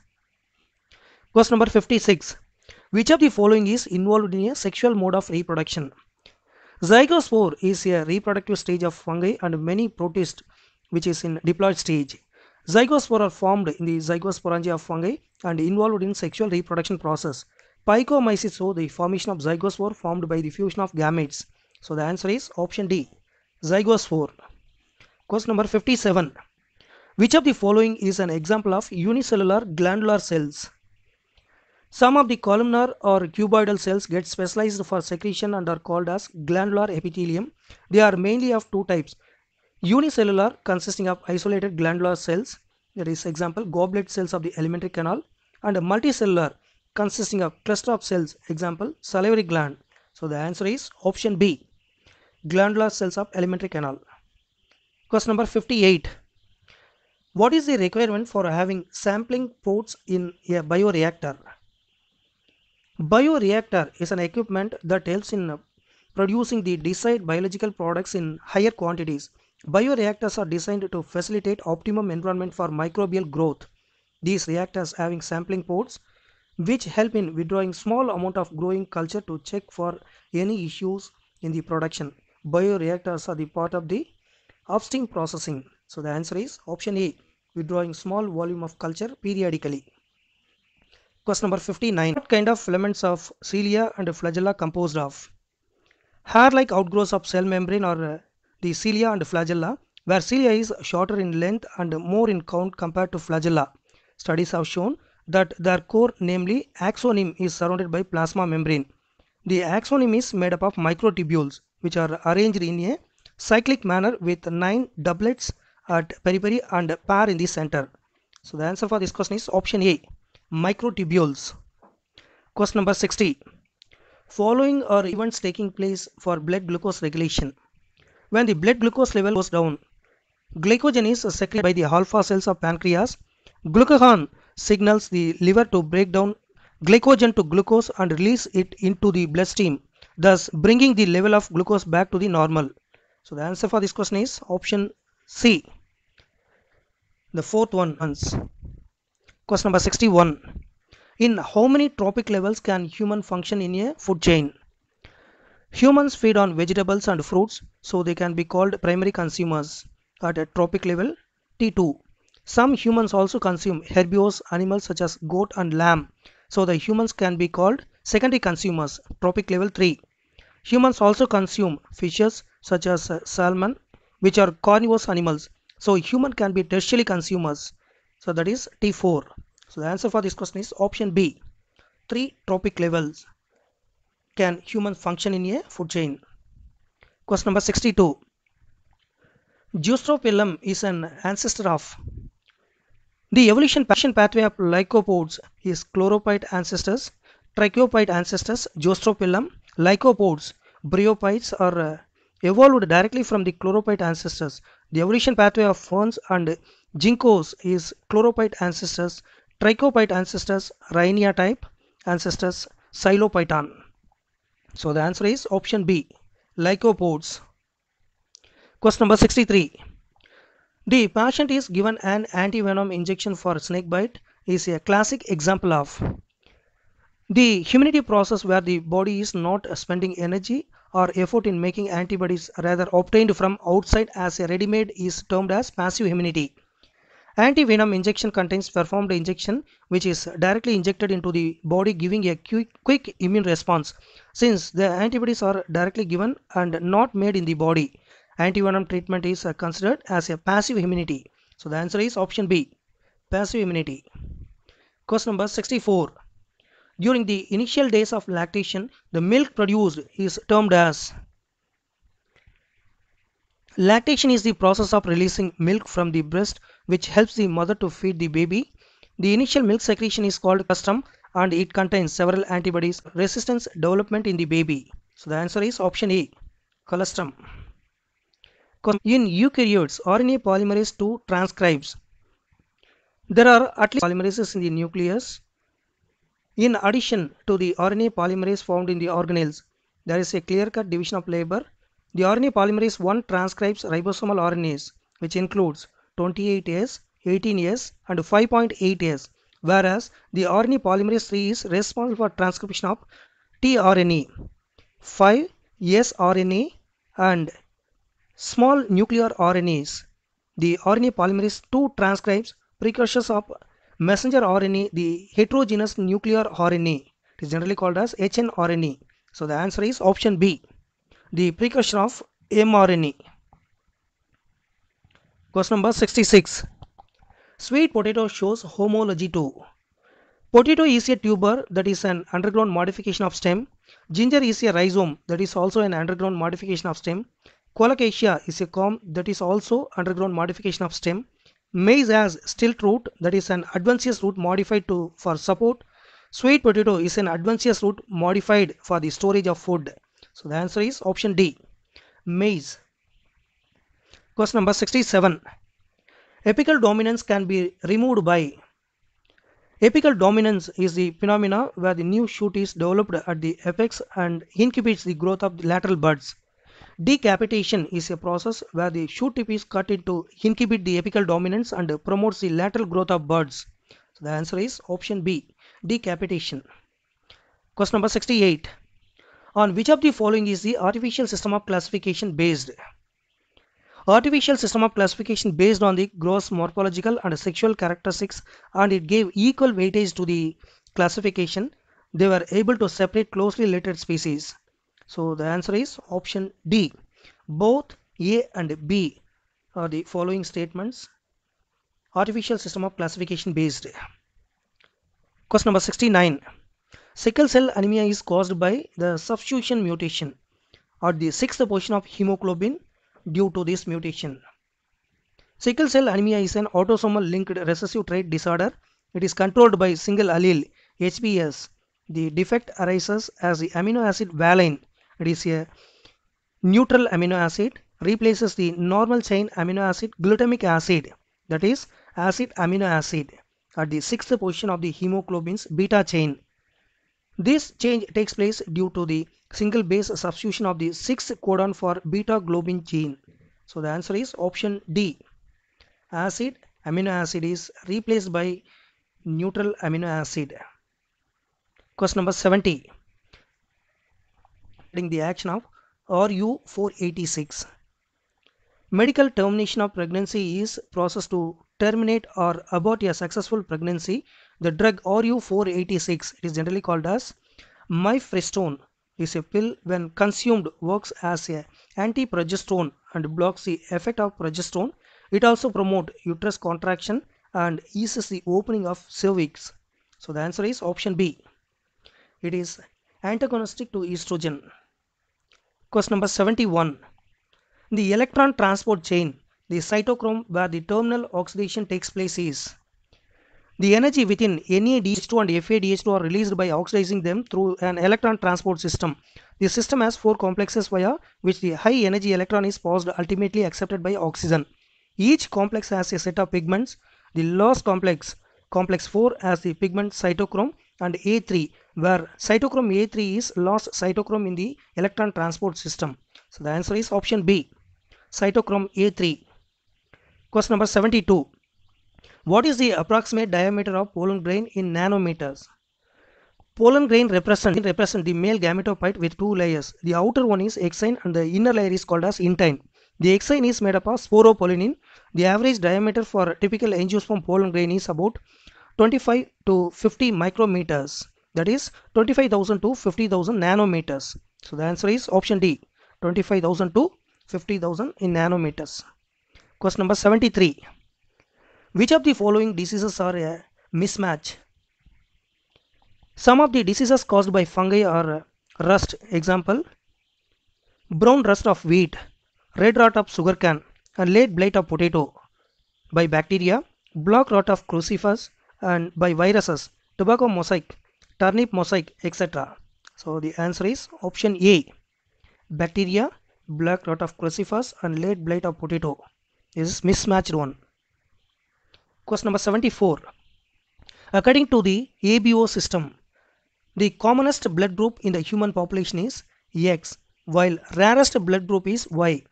Question number 56. Which of the following is involved in a sexual mode of reproduction? Zygospore is a reproductive stage of fungi and many protists which is in diploid stage. Zygospore are formed in the zygosporangia of fungi and involved in sexual reproduction process. Phycomyces show the formation of zygospore formed by the fusion of gametes. So the answer is option D. Zygospore. Question number 57. Which of the following is an example of unicellular glandular cells? Some of the columnar or cuboidal cells get specialized for secretion and are called as glandular epithelium. They are mainly of two types. Unicellular consisting of isolated glandular cells, that is example goblet cells of the alimentary canal and multicellular consisting of cluster of cells, example salivary gland. So the answer is option B, glandular cells of alimentary canal. Question number 58. What is the requirement for having sampling ports in a bioreactor? Bioreactor is an equipment that helps in producing the desired biological products in higher quantities. Bioreactors are designed to facilitate optimum environment for microbial growth. These reactors having sampling ports which help in withdrawing small amount of growing culture to check for any issues in the production. Bioreactors are the part of the upstream processing. So the answer is option A, withdrawing small volume of culture periodically. Question number 59. What kind of filaments of cilia and flagella composed of? Hair-like outgrowths of cell membrane or uh, the cilia and flagella, where cilia is shorter in length and more in count compared to flagella. Studies have shown that their core, namely axoneme, is surrounded by plasma membrane. The axoneme is made up of microtubules, which are arranged in a cyclic manner with nine doublets at periphery and pair in the center. So the answer for this question is option A, microtubules. Question number 60. Following are events taking place for blood glucose regulation. When the blood glucose level goes down, glycogen is secreted by the alpha cells of pancreas. Glucagon signals the liver to break down glycogen to glucose and release it into the bloodstream, thus bringing the level of glucose back to the normal. So the answer for this question is option C. The fourth one is question number 61. In how many trophic levels can human function in a food chain? Humans feed on vegetables and fruits, so they can be called primary consumers at a trophic level T2. Some humans also consume herbivorous animals such as goat and lamb, so the humans can be called secondary consumers, trophic level 3. Humans also consume fishes such as uh, salmon, which are carnivorous animals, so human can be tertiary consumers, so that is T4. So the answer for this question is option B. Three trophic levels can human function in a food chain. Question number 62. Zosterophyllum is an ancestor of the evolution pathway of lycopods is chlorophyte ancestors, tracheophyte ancestors, Zosterophyllum, lycopods, bryophytes are uh, evolved directly from the chlorophyte ancestors. The evolution pathway of ferns and ginkgos is chlorophyte ancestors, tracheophyte ancestors, rhynia type ancestors, Psilophyton. So the answer is option B, lycopods. Question number 63. The patient is given an antivenom injection for snake bite is a classic example of the immunity process where the body is not spending energy or effort in making antibodies rather obtained from outside as a ready-made is termed as passive immunity. Antivenom injection contains performed injection which is directly injected into the body giving a quick, immune response. Since the antibodies are directly given and not made in the body, antivenom treatment is considered as a passive immunity. So the answer is option B, passive immunity. Question number 64. During the initial days of lactation, the milk produced is termed as Lactation is the process of releasing milk from the breast which helps the mother to feed the baby. The initial milk secretion is called colostrum and it contains several antibodies resistance development in the baby. So the answer is option A, colostrum. In eukaryotes, RNA polymerase II transcribes. There are at least polymerases in the nucleus. In addition to the RNA polymerase found in the organelles, there is a clear-cut division of labor. The RNA polymerase 1 transcribes ribosomal RNAs, which includes 28S, 18S, and 5.8S, whereas the RNA polymerase 3 is responsible for transcription of tRNA, 5S and small nuclear RNAs. The RNA polymerase 2 transcribes precursors of messenger RNA, the heterogeneous nuclear RNA. It is generally called as hnRNA. So the answer is option B, the precursor of mRNA. Question number 66. Sweet potato shows homology to. Potato is a tuber that is an underground modification of stem. Ginger is a rhizome that is also an underground modification of stem. Colocasia is a corm that is also underground modification of stem. Maize has stilt root that is an adventitious root modified to for support. Sweet potato is an adventitious root modified for the storage of food. So the answer is option D. Maize. Question number 67. Apical dominance can be removed by Apical dominance is the phenomena where the new shoot is developed at the apex and inhibits the growth of the lateral buds. Decapitation is a process where the shoot tip is cut into inhibit the apical dominance and promotes the lateral growth of buds. So the answer is option B, decapitation. Question number 68. On which of the following is the artificial system of classification based? Artificial system of classification based on the gross morphological and sexual characteristics and it gave equal weightage to the classification. They were able to separate closely related species. So the answer is option D. Both A and B are the following statements. Artificial system of classification based. Question number 69. Sickle cell anemia is caused by the substitution mutation at the sixth position of hemoglobin due to this mutation. Sickle cell anemia is an autosomal linked recessive trait disorder. It is controlled by single allele HBS. The defect arises as the amino acid valine, it is a neutral amino acid, replaces the normal chain amino acid glutamic acid, that is acid amino acid, at the sixth position of the hemoglobin's beta chain. This change takes place due to the single base substitution of the 6 codon for beta globin gene. So the answer is option D. Acid amino acid is replaced by neutral amino acid. Question number 70. The action of RU486. Medical termination of pregnancy is process to terminate or abort a successful pregnancy. The drug RU486 it is generally called as mifepristone is a pill when consumed works as a anti-progesterone and blocks the effect of progesterone. It also promotes uterus contraction and eases the opening of cervix. So the answer is option B. It is antagonistic to estrogen. Question number 71. The electron transport chain, the cytochrome where the terminal oxidation takes place is the energy within NADH2 and FADH2 are released by oxidizing them through an electron transport system. The system has four complexes via which the high energy electron is passed ultimately accepted by oxygen. Each complex has a set of pigments. The loss complex, complex 4 has the pigment cytochrome and A3 where cytochrome A3 is lost cytochrome in the electron transport system. So the answer is option B, cytochrome A3. Question number 72. What is the approximate diameter of pollen grain in nanometers? Pollen grain represent, represent the male gametophyte with two layers. The outer one is exine and the inner layer is called as intine. The exine is made up of sporopollenin. The average diameter for typical angiosperm pollen grain is about 25 to 50 micrometers. That is 25,000 to 50,000 nanometers. So the answer is option D 25,000 to 50,000 in nanometers. Question number 73. Which of the following diseases are a mismatch? Some of the diseases caused by fungi are rust, example, brown rust of wheat, red rot of sugarcane, and late blight of potato. By bacteria, black rot of crucifers, and by viruses, tobacco mosaic, turnip mosaic, etc. So the answer is option A. Bacteria, black rot of crucifers, and late blight of potato. This is mismatched one. Question number 74. According to the ABO system, the commonest blood group in the human population is X, while rarest blood group is Y.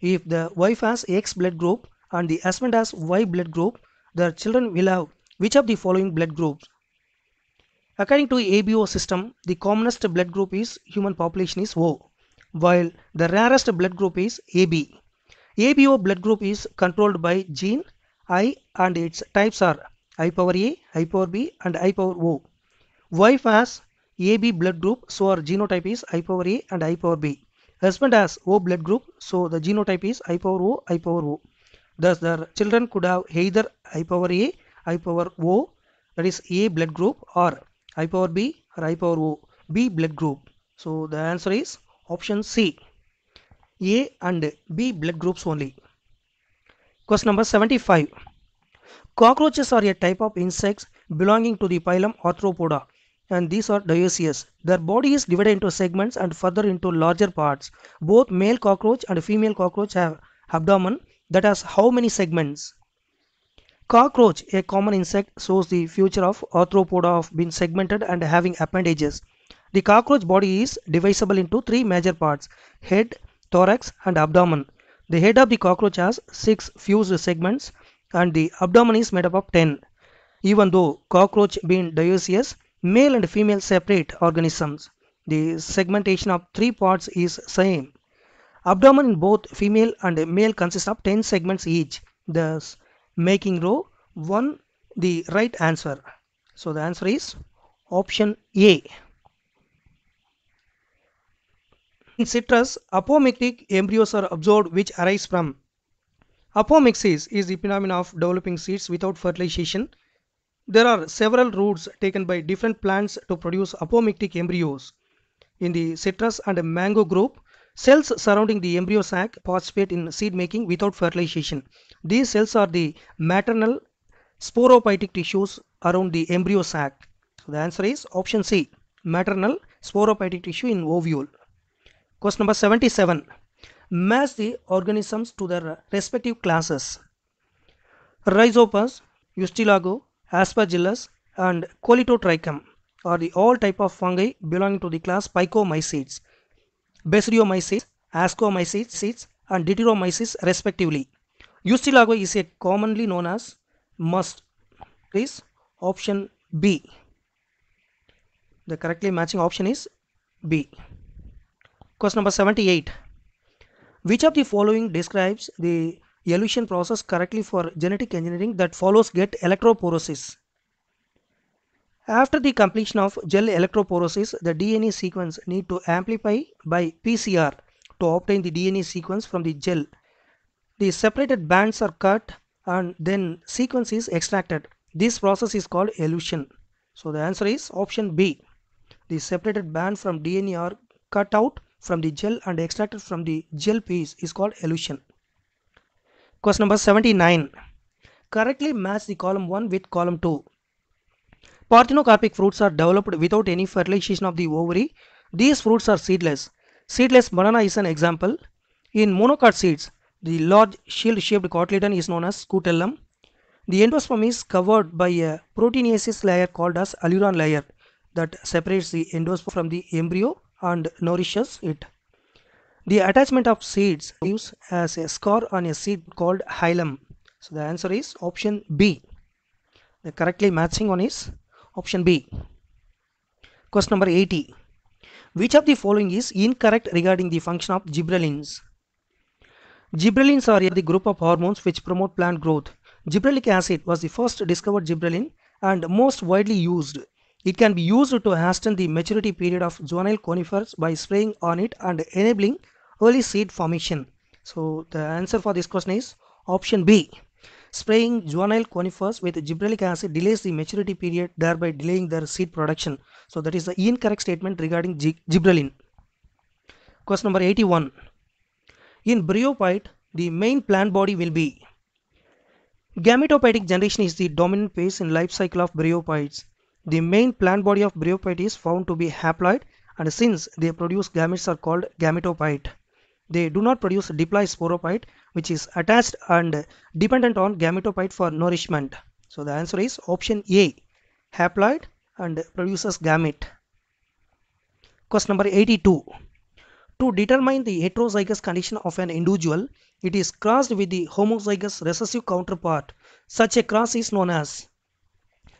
If the wife has X blood group and the husband has Y blood group, their children will have which of the following blood groups? According to ABO system, the commonest blood group is human population is O, while the rarest blood group is AB. ABO blood group is controlled by gene I and its types are I power A, I power B and I power O. Wife has AB blood group so our genotype is I power A and I power B. Husband has O blood group so the genotype is I power O, I power O. Thus their children could have either I power A, I power O that is A blood group or I power B or I power O B blood group. So the answer is option C. A and B blood groups only. Question number 75. Cockroaches are a type of insects belonging to the phylum Arthropoda and these are dioecious. Their body is divided into segments and further into larger parts. Both male cockroach and female cockroach have abdomen that has how many segments? Cockroach, a common insect, shows the future of Arthropoda of being segmented and having appendages. The cockroach body is divisible into three major parts head, thorax, and abdomen. The head of the cockroach has six fused segments and the abdomen is made up of 10. Even though cockroach being dioecious, male and female separate organisms. The segmentation of three parts is same. Abdomen in both female and male consists of 10 segments each, thus making row 1 the right answer. So the answer is option A. In citrus, apomictic embryos are observed which arise from Apomixis is the phenomenon of developing seeds without fertilization. There are several routes taken by different plants to produce apomictic embryos. In the citrus and mango group, cells surrounding the embryo sac participate in seed making without fertilization. These cells are the maternal sporophytic tissues around the embryo sac. So the answer is option C, maternal sporophytic tissue in ovule. Question number 77 match the organisms to their respective classes. Rhizopus, Ustilago, Aspergillus and Colletotrichum are the all type of fungi belonging to the class Phycomycetes, Basidiomycetes, Ascomycetes and Deuteromycetes respectively. Ustilago is a commonly known as must is option B. The correctly matching option is B. Question number 78. Which of the following describes the elution process correctly for genetic engineering that follows get electrophoresis? After the completion of gel electrophoresis, the DNA sequence need to amplify by PCR to obtain the DNA sequence from the gel. The separated bands are cut and then sequence is extracted. This process is called elution. So the answer is option B. The separated band from DNA are cut out from the gel and extracted from the gel piece is called elution. Question number 79. Correctly match the column 1 with column 2. Parthenocarpic fruits are developed without any fertilization of the ovary. These fruits are seedless. Seedless banana is an example. In monocot seeds, the large shield-shaped cotyledon is known as scutellum. The endosperm is covered by a proteinaceous layer called as aleurone layer that separates the endosperm from the embryo and nourishes it. The attachment of seeds leaves as a scar on a seed called hilum. So the answer is option B. The correctly matching one is option B. Question number 80. Which of the following is incorrect regarding the function of gibberellins? Gibberellins are the group of hormones which promote plant growth. Gibberellic acid was the first discovered gibberellin and most widely used. It can be used to hasten the maturity period of juvenile conifers by spraying on it and enabling early seed formation. So the answer for this question is option B. Spraying juvenile conifers with gibberellic acid delays the maturity period thereby delaying their seed production. So that is the incorrect statement regarding gibberellin. Question number 81. In bryophyte, the main plant body will be Gametophytic generation is the dominant phase in life cycle of bryophytes. The main plant body of bryophyte is found to be haploid and since they produce gametes are called gametophyte. They do not produce diploid sporophyte which is attached and dependent on gametophyte for nourishment. So the answer is option A haploid and produces gamete. Question number 82. To determine the heterozygous condition of an individual, it is crossed with the homozygous recessive counterpart. Such a cross is known as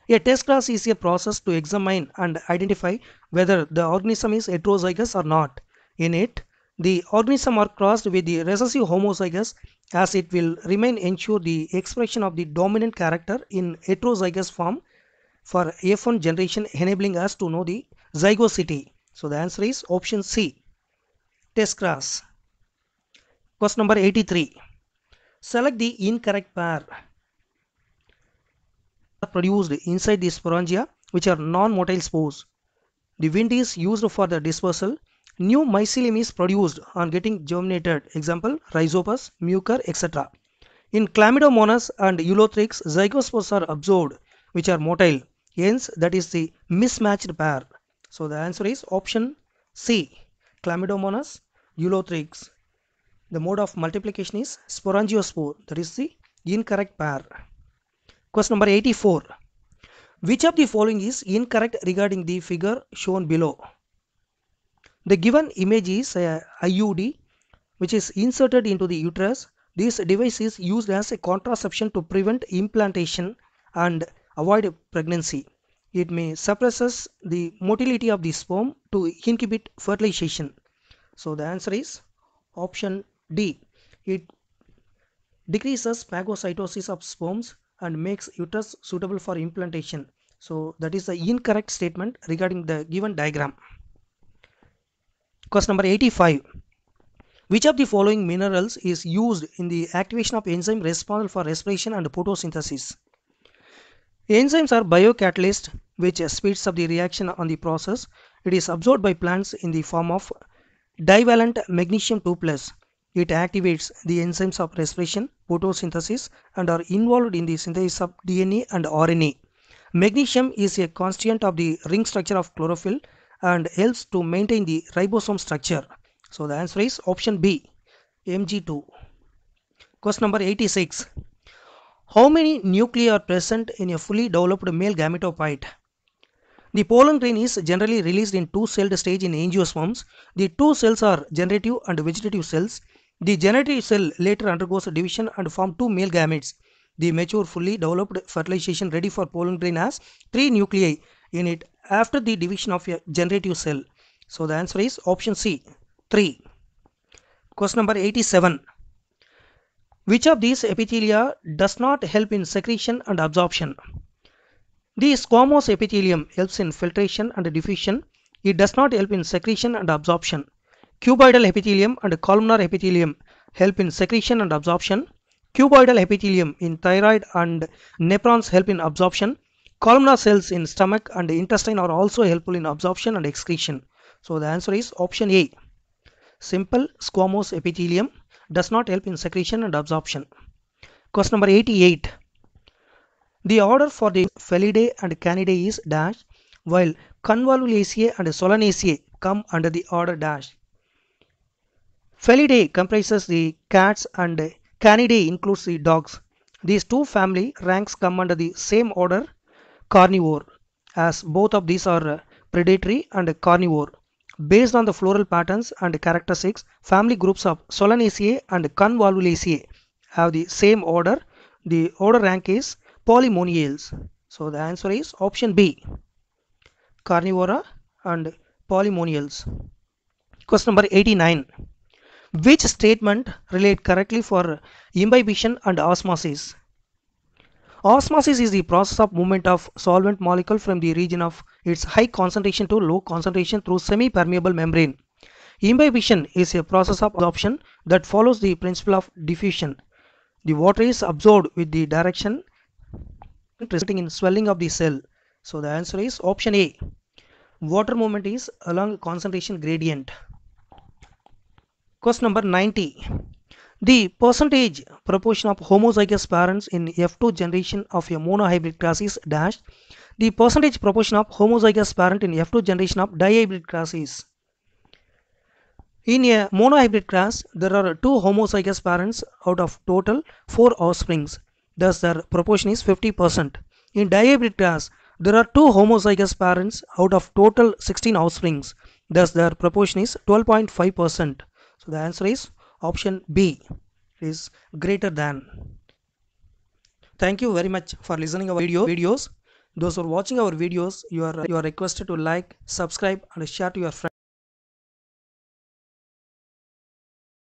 a test cross is a process to examine and identify whether the organism is heterozygous or not. In it, the organism are crossed with the recessive homozygous as it will remain ensure the expression of the dominant character in heterozygous form for F1 generation enabling us to know the zygosity. So the answer is option C. Test cross. Question number 83. Select the incorrect pair produced inside the sporangia which are non-motile spores. The wind is used for the dispersal. New mycelium is produced on getting germinated. Example, rhizopus, mucor, etc. In Chlamydomonas and Ulothrix, zygospores are absorbed which are motile. Hence, that is the mismatched pair. So the answer is option C. Chlamydomonas, Ulothrix. The mode of multiplication is sporangiospore. That is the incorrect pair. Question number 84. Which of the following is incorrect regarding the figure shown below? The given image is uh, a IUD which is inserted into the uterus. This device is used as a contraception to prevent implantation and avoid pregnancy. It may suppresses the motility of the sperm to inhibit fertilization. So the answer is option D. It decreases phagocytosis of sperms and makes uterus suitable for implantation. So that is the incorrect statement regarding the given diagram. Question number 85. Which of the following minerals is used in the activation of enzyme responsible for respiration and photosynthesis? Enzymes are biocatalysts which speeds up the reaction on the process. It is absorbed by plants in the form of divalent magnesium 2 plus. It activates the enzymes of respiration, photosynthesis and are involved in the synthesis of DNA and RNA. Magnesium is a constituent of the ring structure of chlorophyll and helps to maintain the ribosome structure. So the answer is option B, Mg2. Question number 86. How many nuclei are present in a fully developed male gametophyte? The pollen grain is generally released in two-celled stage in angiosperms. The two cells are generative and vegetative cells. The generative cell later undergoes division and form two male gametes. The mature fully developed fertilization ready for pollen grain has three nuclei in it after the division of a generative cell. So the answer is option C 3. Question number 87. Which of these epithelia does not help in secretion and absorption? The squamous epithelium helps in filtration and diffusion. It does not help in secretion and absorption. Cuboidal epithelium and columnar epithelium help in secretion and absorption. Cuboidal epithelium in thyroid and nephrons help in absorption. Columnar cells in stomach and intestine are also helpful in absorption and excretion. So the answer is option A. Simple squamous epithelium does not help in secretion and absorption. Question number 88. The order for the Felidae and Canidae is dash while Convolvulaceae and Solanaceae come under the order dash. Felidae comprises the cats and Canidae includes the dogs. These two family ranks come under the same order carnivore as both of these are uh, predatory and carnivore. Based on the floral patterns and characteristics, family groups of Solanaceae and Convolvulaceae have the same order. The order rank is Polemoniales. So the answer is option B. Carnivora and Polemoniales. Question number 89. Which statement relate correctly for imbibition and osmosis? Osmosis is the process of movement of solvent molecule from the region of its high concentration to low concentration through semi-permeable membrane. Imbibition is a process of absorption that follows the principle of diffusion. The water is absorbed with the direction resulting in swelling of the cell. So the answer is option A. Water movement is along concentration gradient. Question number 90. The percentage proportion of homozygous parents in F2 generation of a monohybrid cross is dash. The percentage proportion of homozygous parent in F2 generation of dihybrid cross is. In a monohybrid cross, there are two homozygous parents out of total four offsprings. Thus, their proportion is 50%. In dihybrid cross, there are two homozygous parents out of total 16 offsprings. Thus, their proportion is 12.5%. So, the answer is option B is greater than. Thank you very much for listening our video videos. Those who are watching our videos, you are you are requested to like, subscribe, and share to your friends.